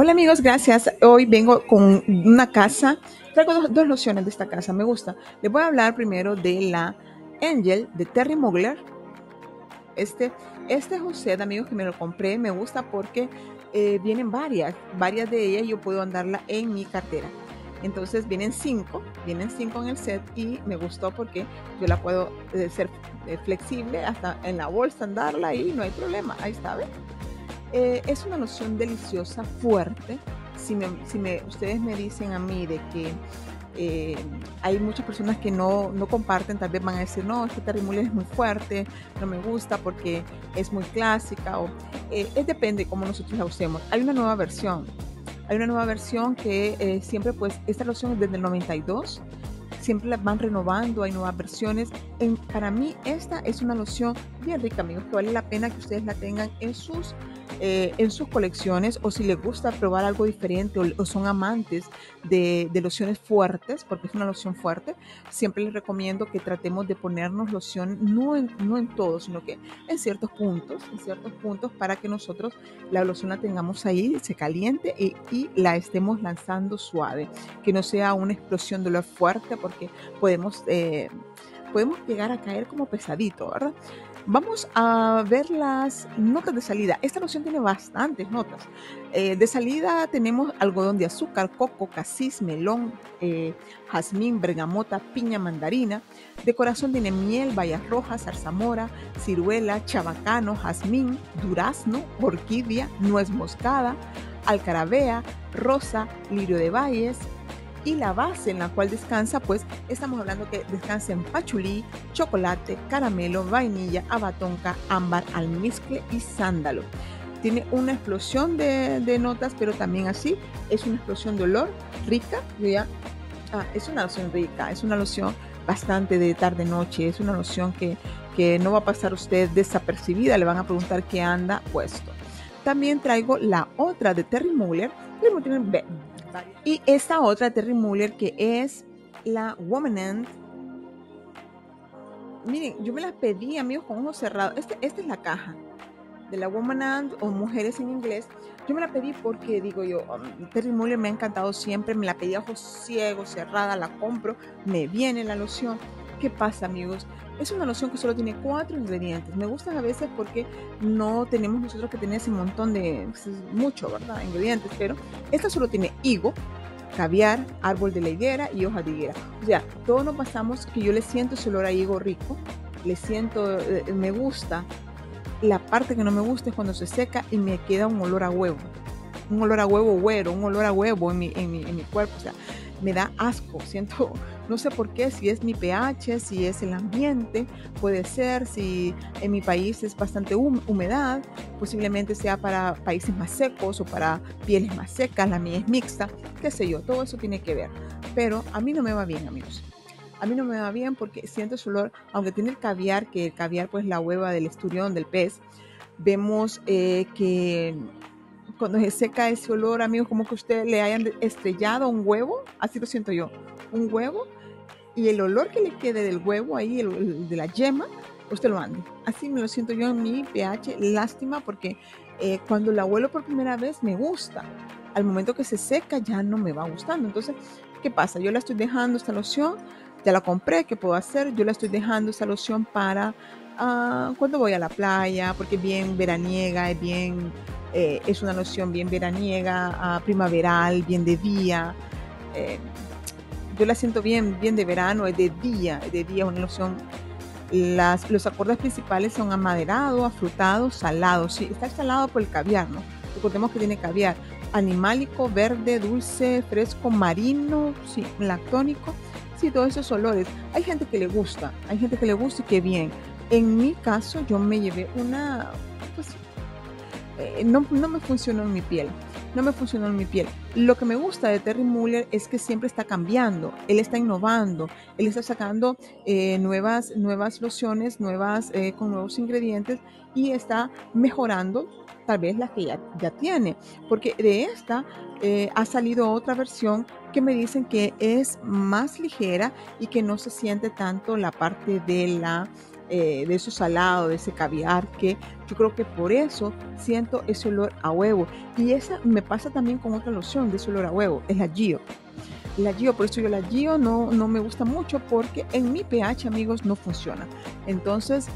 Hola amigos, gracias. Hoy vengo con una casa. Traigo dos, dos lociones de esta casa, me gusta. Les voy a hablar primero de la Angel de Terry Mugler. Este, este José, amigos, que me lo compré, me gusta porque eh, vienen varias, varias de ellas yo puedo andarla en mi cartera. Entonces vienen cinco, vienen cinco en el set y me gustó porque yo la puedo eh, ser eh, flexible hasta en la bolsa andarla y no hay problema. Ahí está, ¿ven? Eh, es una loción deliciosa, fuerte. Si, me, si me, ustedes me dicen a mí de que eh, hay muchas personas que no, no, comparten, tal vez van a decir, no, este Terry es muy fuerte, no me gusta porque es muy clásica, o eh, es depende cómo nosotros la usemos. Hay una nueva versión, hay una nueva versión que eh, siempre, pues, esta loción es desde el 92, siempre la van renovando, hay nuevas versiones. Para mí, esta es una loción bien rica, amigos, que vale la pena que ustedes la tengan en sus eh, en sus colecciones o si les gusta probar algo diferente o, son amantes de, lociones fuertes, porque es una loción fuerte, siempre les recomiendo que tratemos de ponernos loción no en, no en todo, sino que en ciertos puntos, en ciertos puntos para que nosotros la loción la tengamos ahí, se caliente y, y la estemos lanzando suave, que no sea una explosión de olor fuerte porque podemos... Eh, podemos llegar a caer como pesadito, ¿verdad? Vamos a ver las notas de salida. Esta loción tiene bastantes notas. Eh, de salida tenemos algodón de azúcar, coco, casis, melón, eh, jazmín, bergamota, piña, mandarina. De corazón tiene miel, bayas rojas, zarzamora, ciruela, chabacano, jazmín, durazno, orquídea, nuez moscada, alcarabea, rosa, lirio de valles, y la base en la cual descansa, pues estamos hablando que descansa en pachulí, chocolate, caramelo, vainilla, abatonca, ámbar, almizcle y sándalo. Tiene una explosión de, notas, pero también así es una explosión de olor rica. Ya, ah, es una loción rica, es una loción bastante de tarde-noche, es una loción que, que no va a pasar usted desapercibida, le van a preguntar qué anda puesto. También traigo la otra de Terry Muller, y esta otra Terry Muller que es la Woman End. Miren, yo me la pedí, amigos, con ojos cerrados. Este, esta es la caja de la Woman And o Mujeres en inglés. Yo me la pedí porque, digo yo, um, Terry Muller me ha encantado siempre. Me la pedí a ojos ciegos, cerrada, la compro, me viene la loción. ¿Qué pasa, amigos? Es una loción que solo tiene cuatro ingredientes. Me gustan a veces porque no tenemos nosotros que tener ese montón de, pues, mucho, ¿verdad? Ingredientes, pero esta solo tiene higo, caviar, árbol de la higuera y hoja de higuera. O sea, todos nos pasamos que yo le siento ese olor a higo rico, le siento, eh, me gusta. La parte que no me gusta es cuando se seca y me queda un olor a huevo. Un olor a huevo güero, un olor a huevo en mi, en mi, en mi cuerpo. O sea, me da asco, siento, no sé por qué, si es mi pH, si es el ambiente, puede ser, si en mi país es bastante humedad, posiblemente sea para países más secos o para pieles más secas, la mía es mixta, qué sé yo, todo eso tiene que ver. Pero a mí no me va bien, amigos. A mí no me va bien porque siento su olor, aunque tiene el caviar, que el caviar pues la hueva del esturión, del pez, vemos eh, que cuando se seca ese olor, amigos, como que usted le hayan estrellado un huevo, así lo siento yo, un huevo, y el olor que le quede del huevo ahí, el, de la yema, usted lo ande. Así me lo siento yo en mi pH, lástima porque eh, cuando la huelo por primera vez me gusta, al momento que se seca ya no me va gustando. Entonces, ¿qué pasa? Yo la estoy dejando esta loción, ya la compré, ¿qué puedo hacer? Yo la estoy dejando esta loción para uh, cuando voy a la playa, porque es bien veraniega, es bien eh, es una loción bien veraniega, primaveral, bien de día. Eh, yo la siento bien, bien de verano, es de día, es de día, una loción. Las, los acordes principales son amaderado, afrutado, salado. Sí, está salado por el caviar, ¿no? Recordemos que tiene caviar. Animálico, verde, dulce, fresco, marino, sí, lactónico. Sí, todos esos olores. Hay gente que le gusta, hay gente que le gusta y que bien. En mi caso, yo me llevé una, pues, eh, no, me funcionó en mi piel. No me funcionó en mi piel. Lo que me gusta de Terry Muller es que siempre está cambiando, él está innovando, él está sacando eh, nuevas, nuevas lociones, nuevas, eh, con nuevos ingredientes y está mejorando tal vez las que ya, ya tiene. Porque de esta ha salido otra versión que me dicen que es más ligera y que no se siente tanto la parte de la eh, de eso salado, de ese caviar, que yo creo que por eso siento ese olor a huevo. Y esa me pasa también con otra loción de ese olor a huevo, es la Gio. La Gio, por eso yo la Gio no, no me gusta mucho porque en mi pH, amigos, no funciona. Entonces,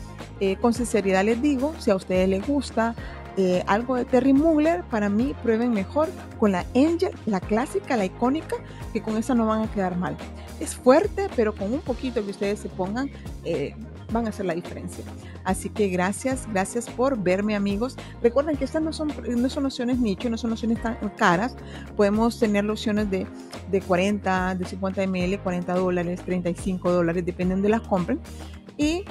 eh, con sinceridad les digo, si a ustedes les gusta eh, algo de Terry Mugler, para mí prueben mejor con la Angel, la clásica, la icónica, que con esa no van a quedar mal. Es fuerte, pero con un poquito que ustedes se pongan, van a hacer la diferencia. Así que gracias, gracias por verme amigos. Recuerden que estas no son, no son lociones nicho, no son lociones tan caras. Podemos tener lociones de, de 40, de 50 ml, 40 dólares, 35 dólares, dependen de las compren. Y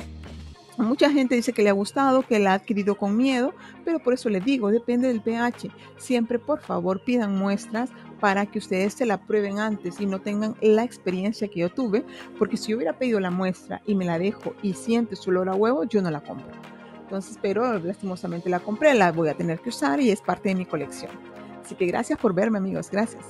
Mucha gente dice que le ha gustado, que la ha adquirido con miedo, pero por eso les digo, depende del pH. Siempre, por favor, pidan muestras para que ustedes se la prueben antes y no tengan la experiencia que yo tuve, porque si yo hubiera pedido la muestra y me la dejo y siente su olor a huevo, yo no la compro. Entonces, pero lastimosamente la compré, la voy a tener que usar y es parte de mi colección. Así que gracias por verme, amigos. Gracias.